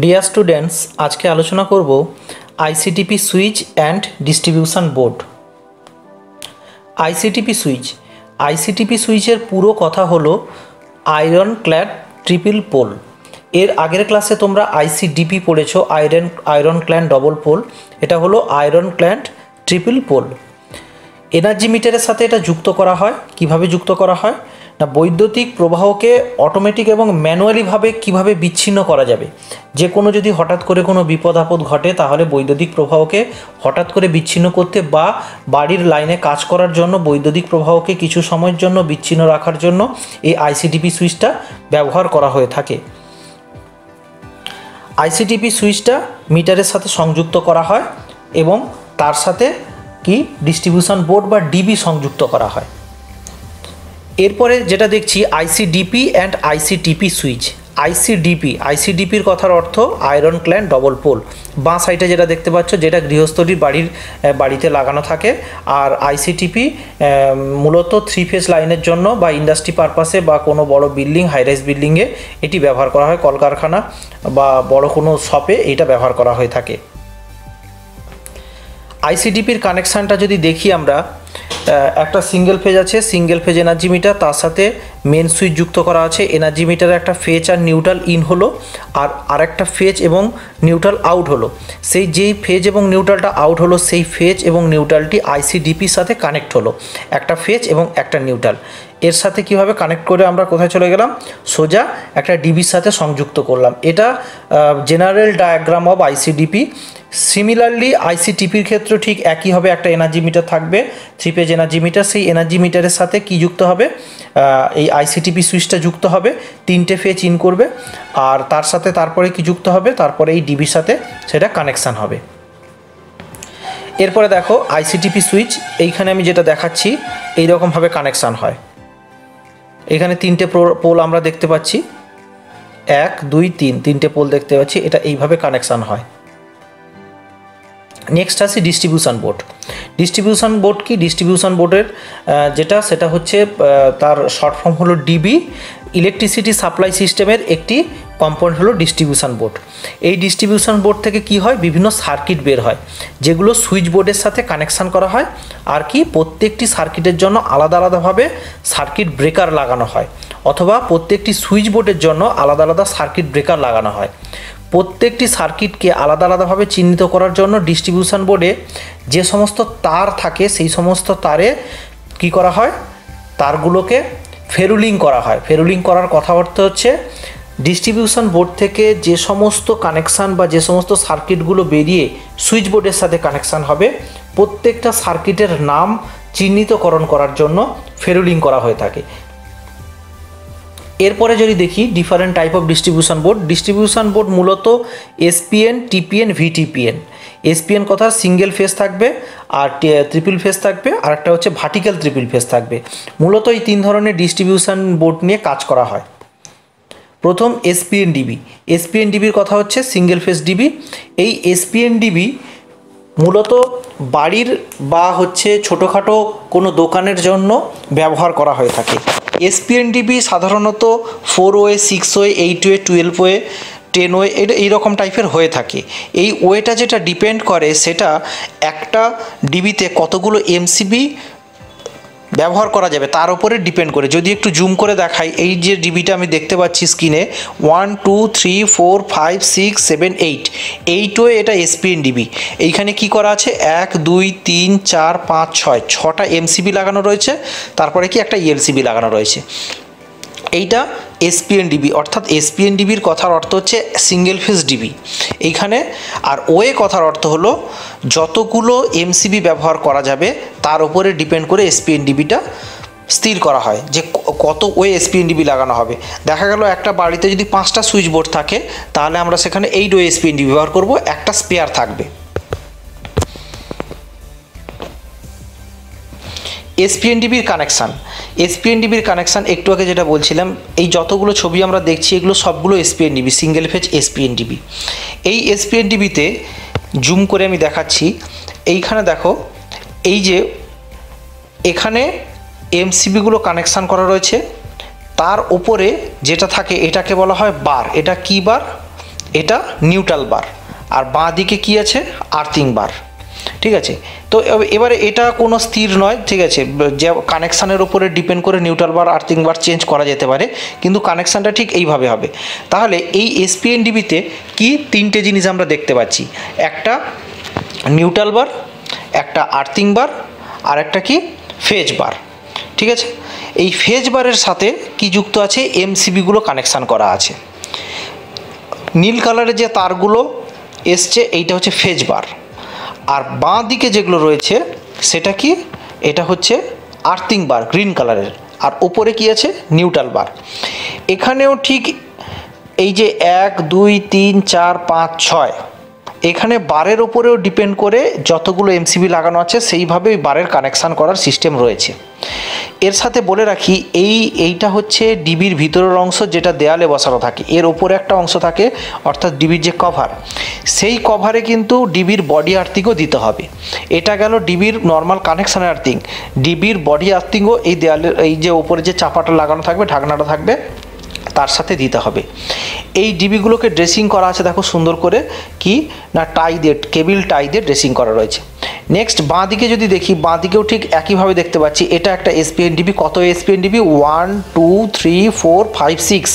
Dear students আজকে আলোচনা করব ICTP switch and distribution board ICTP switch ICTP সুইচের পুরো কথা হলো আয়রন ক্ল্যাড ট্রিপল পোল এর আগের ক্লাসে তোমরা আইসিডিপি পড়েছো iron iron clad double pole এটা হলো iron clad triple pole energy মিটারের সাথে এটা যুক্ত করা হয়। কীভাবে যুক্ত করা হয়? না, বৈদ্যুতিক প্রবাহকে অটোমেটিক এবং ম্যানুয়ালিভাবে কীভাবে বিচ্ছিন্ন করা যাবে? যে কোনো যদি হঠাৎ করে কোনো বিপদ আপদ ঘটে, তাহলে বৈদ্যুতিক প্রবাহকে হঠাৎ করে বিচ্ছিন্ন করতে বা বাড়ির লাইনে কাজ করার জন্য, বৈদ্যুতিক প্রবাহকে কিছু সময়ের জন্য বিচ্ছিন্ন রাখার জন্য এই আইসিডিপি সুইচটা ব্যবহার করা হয়ে থাকে। আইসিটিপি সুইচটা মিটারের সাথে সংযুক্ত করা হয় এবং তার সাথে কি? ডিস্ট্রিবিউশন বোর্ড বা ডিবি সংযুক্ত করা হয়। এরপরে যেটা দেখছি ICDP and ICTP switch ICDP আইসিডিপির কথার অর্থ আয়রন ক্ল্যান ডবল পোল বাঁ সাইডে যেটা দেখতে পাচ্ছ, যেটা গৃহস্থলীর বাড়ির বাড়িতে লাগানো থাকে। আর আইসিটিপি মূলত থ্রি ফেজ লাইনের জন্য বা ইন্ডাস্ট্রি পারপাসে বা কোনো বড় বিল্ডিং হাইরাইজ বিল্ডিংয়ে এটি ব্যবহার করা হয়। কলকারখানা বা বড় কোনো শপে এটা ব্যবহার করা হয়ে থাকে। আইসিডিপির কানেকশানটা যদি দেখি আমরা একটা সিঙ্গেল ফেজ আছে সিঙ্গেল ফেজ এনার্জি মিটার তার সাথে মেন সুইচ যুক্ত করা আছে। এনার্জি মিটারে একটা ফেজ আর নিউট্রাল ইন হলো, আর আরেকটা ফেজ এবং নিউট্রাল আউট হলো। সেই যেই ফেজ এবং নিউট্রালটা আউট হলো, সেই ফেজ এবং নিউট্রালটি আইসিডিপির সাথে কানেক্ট হলো। একটা ফেজ এবং একটা নিউট্রাল এর সাথে কীভাবে কানেক্ট করে আমরা কোথায় চলে গেলাম? সোজা একটা ডিবির সাথে সংযুক্ত করলাম। এটা general diagram of ICDP similarly আইসিটিপির ক্ষেত্রে ঠিক একই হবে, একটা এনার্জি মিটার থাকবে থ্রি পেজ এনার্জি মিটার সেই এনার্জি মিটারের সাথে কি যুক্ত হবে? এই আইসিটিপি সুইচটা যুক্ত হবে, তিনটে ফেজ ইন করবে, আর তার সাথে তারপরে কি যুক্ত হবে? তারপরে এই ডিবির সাথে সেটা কানেকশান হবে। এরপরে দেখো আইসিটিপি সুইচ এইখানে আমি যেটা দেখাচ্ছি, এইরকমভাবে কানেকশান হয়। এখানে তিনটে পোল আমরা দেখতে পাচ্ছি। এক, দুই, তিন, তিনটে পোল দেখতে পাচ্ছি। এটা এইভাবে কানেকশান হয়। নেক্সট আসি ডিস্ট্রিবিউশন বোর্ড ডিস্ট্রিবিউশন বোর্ড কি? ডিস্ট্রিবিউশন বোর্ডের যেটা, সেটা হচ্ছে তার শর্ট ফর্ম হলো ডিবি ইলেকট্রিসিটি সাপ্লাই সিস্টেমের একটি কম্পাউন্ড হলো ডিস্ট্রিবিউশন বোর্ড এই ডিস্ট্রিবিউশন বোর্ড থেকে কি হয়? বিভিন্ন সার্কিট বের হয়, যেগুলো সুইচ বোর্ডের সাথে কানেকশান করা হয়, আর কি প্রত্যেকটি সার্কিটের জন্য আলাদা আলাদাভাবে সার্কিট ব্রেকার লাগানো হয়, অথবা প্রত্যেকটি সুইচ বোর্ডের জন্য আলাদা আলাদা সার্কিট ব্রেকার লাগানো হয়। প্রত্যেকটি সার্কিটকে আলাদা আলাদাভাবে চিহ্নিত করার জন্য ডিস্ট্রিবিউশন বোর্ডে যে সমস্ত তার থাকে, সেই সমস্ত তারে কি করা হয়? তারগুলোকে ফেরুলিং করা হয়। ফেরুলিং করার কথা অর্থ হচ্ছে ডিস্ট্রিবিউশন বোর্ড থেকে যে সমস্ত কানেকশান বা যে সমস্ত সার্কিটগুলো বেরিয়ে সুইচ বোর্ডের সাথে কানেকশান হবে, প্রত্যেকটা সার্কিটের নাম চিহ্নিতকরণ করার জন্য ফেরুলিং করা হয়ে থাকে। এরপরে যদি দেখি different type of distribution board distribution board মূলত এসপিএন টিপিএন ভিটিপিএন এসপিএন কথা সিঙ্গেল ফেস থাকবে আর ট্রিপল ফেস থাকবে। আর একটা হচ্ছে ভার্টিক্যাল ট্রিপল ফেস থাকবে। মূলত এই তিন ধরনের ডিস্ট্রিবিউশন বোর্ড নিয়ে কাজ করা হয়। প্রথম এসপিএন ডিবি এসপিএন ডিবির কথা হচ্ছে সিঙ্গেল ফেস ডিবি এই এসপিএন ডিবি মূলত বাড়ির বা হচ্ছে ছোটোখাটো কোনো দোকানের জন্য ব্যবহার করা হয়ে থাকে। এসপিএনডিবি সাধারণত four way six way eight way twelve way ten way এটা এইরকম টাইপের হয়ে থাকে। এই ওয়েটা যেটা ডিপেন্ড করে, সেটা একটা ডিবিতে কতগুলো এমসিবি ব্যবহার করা যাবে, তার উপরে ডিপেন্ড করে। যদি একটু জুম করে দেখাই, এই যে ডিবিটা আমি দেখতে পাচ্ছি স্ক্রিনে one two three four five six seven eight এইটও এটা এসপিএন ডিবি এইখানে কি করা আছে? এক, দুই, তিন, চার, পাঁচ, ছয়। ছটা এমসিবি লাগানো রয়েছে, তারপরে কি একটা ইএলসিবি লাগানো রয়েছে। এইটা এসপিএন ডিবি অর্থাৎ এসপিএন ডিবির কথার অর্থ হচ্ছে সিঙ্গেল ফেজ ডিবি এইখানে আর ওয়ে কথার অর্থ হলো যতগুলো এমসিবি ব্যবহার করা যাবে, তার উপরে ডিপেন্ড করে এসপিএন ডিবিটা স্থির করা হয়, যে কত ওয়ে এসপিএন ডিবি লাগানো হবে। দেখা গেল একটা বাড়িতে যদি পাঁচটা সুইচ বোর্ড থাকে, তাহলে আমরা সেখানে এইট ওয়ে এসপিএন ডিবি ব্যবহার করব, একটা স্পেয়ার থাকবে। এসপিএনডিবির কানেকশান এসপিএনডিবির কানেকশান একটু আগে যেটা বলছিলাম, এই যতগুলো ছবি আমরা দেখছি, এগুলো সবগুলো এসপিএনডিবি সিঙ্গেল ফেজ এসপিএনডিবি এই এসপিএনডিবিতে জুম করে আমি দেখাচ্ছি, এইখানে দেখো, এই যে এখানে এমসিবিগুলো কানেকশান করা রয়েছে, তার ওপরে যেটা থাকে, এটাকে বলা হয় বার। এটা কি বার? এটা নিউট্রাল বার। আর বাঁ দিকে কি আছে? Earthing bar. ঠিক আছে? তো এবারে এটা কোনো স্থির নয়, ঠিক আছে? যে কানেকশানের উপরে ডিপেন্ড করে neutral bar, earthing bar change করা যেতে পারে, কিন্তু কানেকশানটা ঠিক এইভাবে হবে। তাহলে এই এসপিএনডিবিতে কি তিনটে জিনিস আমরা দেখতে পাচ্ছি? একটা নিউট্রাল বার, একটা আর্থিং বার, আর একটা কি? Phase bar. ঠিক আছে? এই ফেজ বারের সাথে কি যুক্ত আছে? এমসিবিগুলো কানেকশান করা আছে। নীল কালারের যে তারগুলো এসছে, এইটা হচ্ছে ফেজ বার। আর বাঁ দিকে যেগুলো রয়েছে, সেটা কি? এটা হচ্ছে আর্থিং বার গ্রিন কালারের আর ওপরে কি আছে? নিউট্রাল বার এখানেও ঠিক এই যে এক, দুই, তিন, চার, পাঁচ, ছয়, এখানে বারের ওপরেও ডিপেন্ড করে যতগুলো এমসিবি লাগানো আছে সেইভাবে বারের কানেকশান করার সিস্টেম রয়েছে। এর সাথে বলে রাখি, এই, এইটা হচ্ছে ডিবির ভিতরের অংশ যেটা দেয়ালে বসানো থাকে। এর ওপরে একটা অংশ থাকে, অর্থাৎ ডিবির যে কভার সেই কভারে কিন্তু ডিবির বডি আর্থিংও দিতে হবে। এটা গেল ডিবির নর্মাল কানেকশান আর্থিং ডিবির বডি আর্থিংও এই দেয়ালের এই যে ওপরে যে চাপাটা লাগানো থাকবে, ঢাকনাটা থাকবে, তার সাথে দিতে হবে। এই ডিবিগুলোকে ড্রেসিং করা আছে, দেখো সুন্দর করে, কি? না টাই দিয়ে কেবিল টাই দিয়ে ড্রেসিং করা রয়েছে। নেক্সট বাঁ দিকে যদি দেখি বাঁ দিকেও ঠিক একইভাবে দেখতে পাচ্ছি। এটা একটা এসপিএন ডিবি কত SPN DB one two three four five six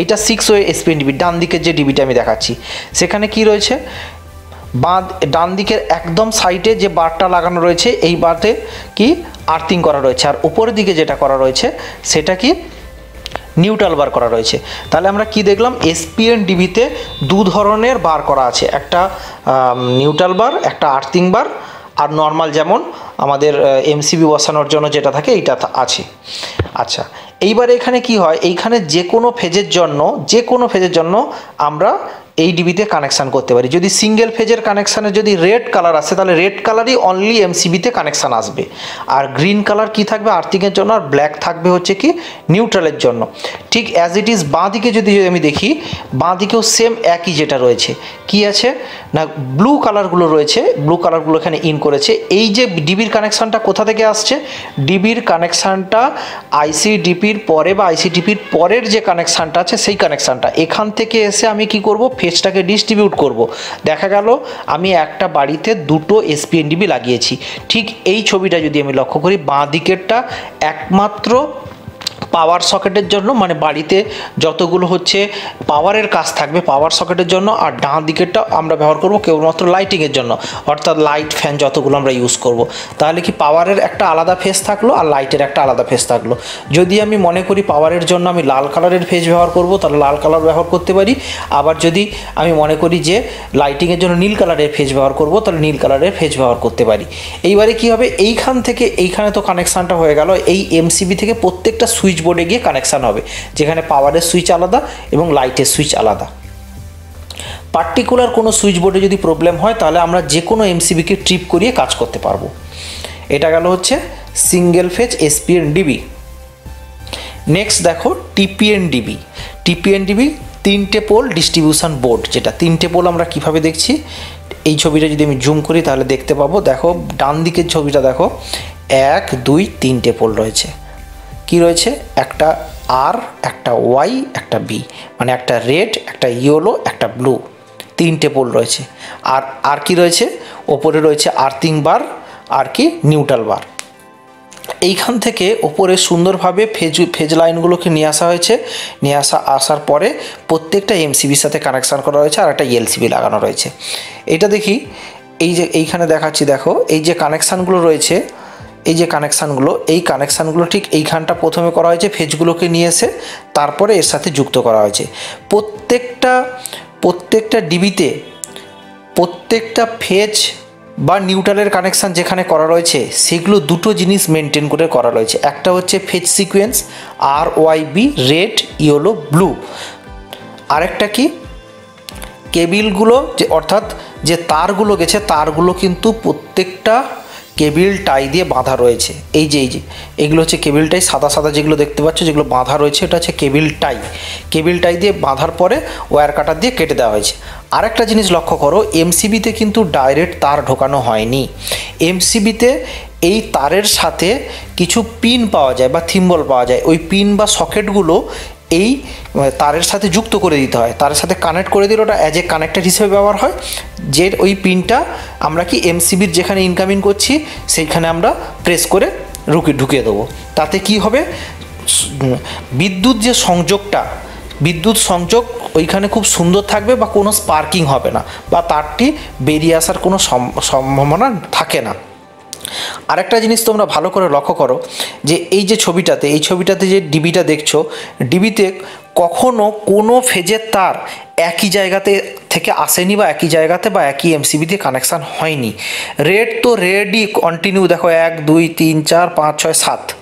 এইটা সিক্স ওয়ে এসপিএন ডিবি ডান দিকের যে ডিবিটা আমি দেখাচ্ছি। সেখানে কি রয়েছে? বাঁ ডান দিকের একদম সাইডে যে বারটা লাগানো রয়েছে, এই বারতে কি? আর্থিং করা রয়েছে। আর উপরের দিকে যেটা করা রয়েছে, সেটা কি? নিউট্রাল বার করা রয়েছে। তাহলে আমরা কি দেখলাম? এসপিএন ডিবিতে দু ধরনের বার করা আছে। একটা নিউট্রাল বার একটা আর্থিং বার আর নর্মাল যেমন আমাদের এমসিবি বসানোর জন্য যেটা থাকে এইটা আছে। আচ্ছা এইবার এখানে কি হয়? এইখানে যে কোনো ফেজের জন্য যে কোনো ফেজের জন্য আমরা এই ডিবিতে কানেকশান করতে পারি। যদি সিঙ্গেল ফেজের কানেকশানে যদি রেড কালার আসে, তাহলে রেড কালারই অনলি এমসিবিতে কানেকশান আসবে। আর গ্রিন কালার কি থাকবে? আর্থিংয়ের জন্য। আর ব্ল্যাক থাকবে হচ্ছে কি? নিউট্রালের জন্য। ঠিক অ্যাজ ইট ইজ বাঁ দিকে যদি আমি দেখি, বাঁ দিকেও সেম একই যেটা রয়েছে। কি আছে? না ব্লু কালারগুলো রয়েছে। ব্লু কালারগুলো এখানে ইন করেছে। এই যে ডিবির কানেকশানটা কোথা থেকে আসছে? ডিবির কানেকশানটা আইসিডিপির পরে বা আইসিডিপির পরের যে কানেকশানটা আছে, সেই কানেকশানটা এখান থেকে এসে আমি কি করব? ফেজটাকে ডিস্ট্রিবিউট করব। দেখা গেল, আমি একটা বাড়িতে দুটো এসপিএনডিবি লাগিয়েছি। ঠিক এই ছবিটা যদি আমি লক্ষ্য করি, বাঁ দিকেরটা একমাত্র পাওয়ার সকেটের জন্য মানে বাড়িতে যতগুলো হচ্ছে পাওয়ারের কাজ থাকবে পাওয়ার সকেটের জন্য আর ডান দিকেরটা আমরা ব্যবহার করব কেবলমাত্র লাইটিংয়ের জন্য, অর্থাৎ লাইট ফ্যান যতগুলো আমরা ইউজ করব। তাহলে কি পাওয়ারের একটা আলাদা ফেস থাকল আর লাইটের একটা আলাদা ফেস থাকল? যদি আমি মনে করি পাওয়ারের জন্য আমি লাল কালারের ফেস ব্যবহার করব, তাহলে লাল কালার ব্যবহার করতে পারি। আবার যদি আমি মনে করি যে লাইটিংয়ের জন্য নীল কালারের ফেজ ব্যবহার করব, তাহলে নীল কালারের ফেজ ব্যবহার করতে পারি। এইবারে কি হবে? এইখান থেকে এইখানে তো কানেকশানটা হয়ে গেল। এই এমসিবি থেকে প্রত্যেকটা সুইচ বোর্ডে গিয়ে কানেকশান হবে, যেখানে পাওয়ারের সুইচ আলাদা এবং লাইটের সুইচ আলাদা। পার্টিকুলার কোনো সুইচ বোর্ডে যদি প্রবলেম হয়, তাহলে আমরা যে কোনো এমসিবিকে ট্রিপ করিয়ে কাজ করতে পারব। এটা গেল হচ্ছে single phase SPN DB next দেখো টিপিএন ডিবি টিপিএন ডিবি তিনটে পোল ডিস্ট্রিবিউশন বোর্ড যেটা তিনটে পোল আমরা কীভাবে দেখছি? এই ছবিটা যদি আমি জুম করি, তাহলে দেখতে পাবো, দেখো ডান দিকের ছবিটা দেখো, এক, দুই, তিনটে পোল রয়েছে। কি রয়েছে? একটা আর একটা ওয়াই একটা বি মানে একটা রেড একটা ইয়েলো একটা ব্লু তিনটে পোল রয়েছে। আর আর কি রয়েছে? ওপরে রয়েছে আর্থিং বার আর কি নিউট্রাল বার এইখান থেকে ওপরে সুন্দরভাবে ফেজ ফেজ লাইনগুলোকে নিয়ে আসা হয়েছে। নিয়ে আসা, আসার পরে প্রত্যেকটা এমসিবির সাথে কানেকশান করা রয়েছে আর একটা এলসিবি লাগানো রয়েছে। এটা দেখি, এই যে এইখানে দেখাচ্ছি, দেখো, এই যে কানেকশানগুলো রয়েছে এই যে কানেকশানগুলো, এই কানেকশানগুলো ঠিক এইখানটা প্রথমে করা হয়েছে, ফেজগুলোকে নিয়ে এসে তারপরে এর সাথে যুক্ত করা হয়েছে। প্রত্যেকটা প্রত্যেকটা ডিবিতে প্রত্যেকটা ফেজ বা নিউট্রালের কানেকশান যেখানে করা রয়েছে, সেগুলো দুটো জিনিস মেনটেন করে করা রয়েছে। একটা হচ্ছে phase sequence R Y B red, yellow, blue. আরেকটা কি? কেবিলগুলো যে, অর্থাৎ যে তারগুলো গেছে, তারগুলো কিন্তু প্রত্যেকটা কেবিল টাই দিয়ে বাঁধা রয়েছে। এই যে এই যে, এগুলো হচ্ছে কেবিল টাই, সাদা সাদা যেগুলো দেখতে পাচ্ছ, যেগুলো বাঁধা রয়েছে, এটা হচ্ছে কেবিল টাই। কেবিল টাই দিয়ে বাঁধার পরে ওয়্যার কাটার দিয়ে কেটে দেওয়া হয়েছে। আরেকটা জিনিস লক্ষ্য করো এমসিবিতে কিন্তু ডাইরেক্ট তার ঢোকানো হয়নি। এমসিবিতে এই তারের সাথে কিছু পিন পাওয়া যায় বা থিম্বল পাওয়া যায়। ওই পিন বা সকেটগুলো এই তারের সাথে যুক্ত করে দিতে হয়। তারের সাথে কানেক্ট করে দিলে ওটা অ্যাজ এ কানেক্টার হিসেবে ব্যবহার হয়। যে ওই পিনটা আমরা কি এমসিবির যেখানে ইনকামিং করছি, সেইখানে আমরা প্রেস করে ঢুকে, ঢুকিয়ে দেবো। তাতে কি হবে? বিদ্যুৎ যে সংযোগটা, বিদ্যুৎ সংযোগ ওইখানে খুব সুন্দর থাকবে বা কোনো স্পার্কিং হবে না বা তারটি বেরিয়ে আসার কোনো সম্ভাবনা থাকে না। আরেকটা জিনিস তোমরা ভালো করে লক্ষ্য করো যে এই যে ছবিটাতে, এই ছবিটাতে যে ডিবিটা দেখছ, ডিবিতে কখনো কোনো ফেজের তার একই জায়গাতে থেকে আসেনি বা একই জায়গাতে বা একই এমসিবিতে কানেকশান হয়নি। রেড তো রেডই কন্টিনিউ দেখো, এক, দুই, তিন, চার, পাঁচ, ছয়, সাত।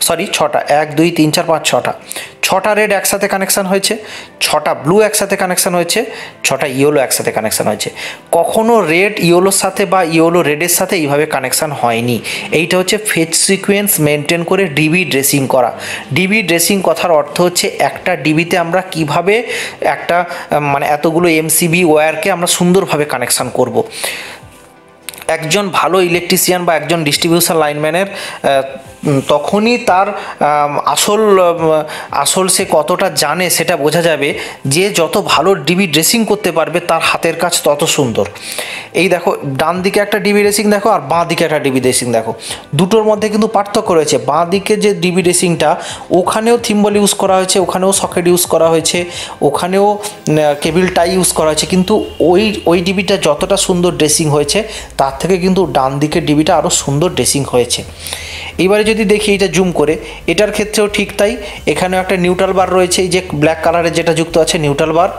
সরি ছটা। এক, দুই, তিন, চার, পাঁচ, ছটা। ছটা রেড একসাথে কানেকশান হয়েছে, ছটা ব্লু একসাথে কানেকশান হয়েছে, ছটা ইয়েলো একসাথে কানেকশান হয়েছে। কখনো রেড ইয়েলোর সাথে বা ইয়েলো রেডের সাথে এইভাবে কানেকশান হয়নি। এইটা হচ্ছে ফেজ সিকোয়েন্স মেনটেন করে ডিবি ড্রেসিং করা। ডিবি ড্রেসিং কথার অর্থ হচ্ছে একটা ডিবিতে আমরা কীভাবে একটা মানে এতগুলো এমসিবি ওয়্যারকে আমরা সুন্দরভাবে কানেকশান করব। একজন ভালো ইলেকট্রিশিয়ান বা একজন ডিস্ট্রিবিউশন লাইনম্যানের তখনই তার আসল আসল সে কতটা জানে সেটা বোঝা যাবে যে যত ভালো ডিবি ড্রেসিং করতে পারবে তার হাতের কাজ তত সুন্দর। এই দেখো, ডান দিকে একটা ডিবি ড্রেসিং দেখো আর বাঁ দিকে একটা ডিবি ড্রেসিং দেখো। দুটোর মধ্যে কিন্তু পার্থক্য রয়েছে। বাঁ দিকে যে ডিবি ড্রেসিংটা ওখানেও থিম্বল ইউজ করা হয়েছে, ওখানেও সকেট ইউজ করা হয়েছে, ওখানেও কেবিল টাই ইউজ করা হয়েছে। কিন্তু ওই ওই ডিবিটা যতটা সুন্দর ড্রেসিং হয়েছে, তার থেকে কিন্তু ডান দিকের ডিবিটা আরও সুন্দর ড্রেসিং হয়েছে। এবারে যদি দেখি এটা জুম করে, এটার ক্ষেত্রেও ঠিক তাই। এখানেও একটা নিউট্রাল বার রয়েছে, এই যে ব্ল্যাক কালারের যেটা যুক্ত আছে নিউট্রাল বার,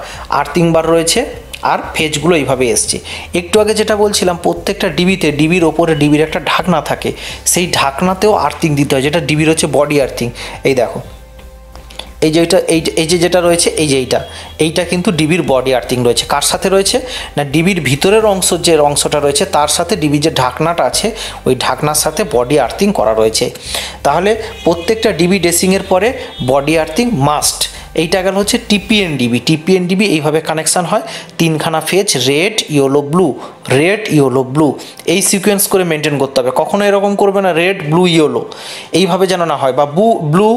আর্থিং বার রয়েছে, আর ফেজগুলো এইভাবে এসছে। একটু আগে যেটা বলছিলাম, প্রত্যেকটা ডিবিতে, ডিবির ওপরে ডিবির একটা ঢাকনা থাকে। সেই ঢাকনাতেও আর্থিং দিতে হয়, যেটা ডিবির হচ্ছে বডি আর্থিং। এই দেখো এই যে এটা, এই এই যে যেটা রয়েছে, এই যে এইটা। এইটা কিন্তু ডিবির বডি আর্থিং রয়েছে। কার সাথে রয়েছে? না, ডিবির ভিতরের অংশ যে অংশটা রয়েছে, তার সাথে ডিবির যে ঢাকনাটা আছে, ওই ঢাকনার সাথে বডি আর্থিং করা রয়েছে। তাহলে প্রত্যেকটা ডিবি ড্রেসিংয়ের পরে বডি আর্থিং মাস্ট এইটা গেল হচ্ছে টিপিএন ডিবি টিপিএন ডিবি এইভাবে কানেকশান হয়, তিনখানা phase red yellow blue red yellow blue এই সিকোয়েন্স করে মেনটেন করতে হবে। কখনো এরকম করবে না রেড ব্লু ইয়েলো এইভাবে যেন না হয়, বা ব্লু ব্লু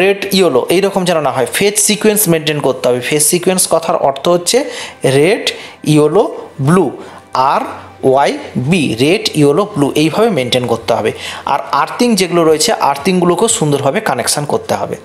রেড ইয়েলো এইরকম যেন না হয়। ফেজ সিকোয়েন্স মেনটেন করতে হবে। ফেজ সিকোয়েন্স কথার অর্থ হচ্ছে রেড ইয়েলো ব্লু আর Y B red yellow blue এইভাবে মেনটেন করতে হবে। আর আর্থিং যেগুলো রয়েছে আর্থিংগুলোকেও সুন্দরভাবে কানেকশান করতে হবে।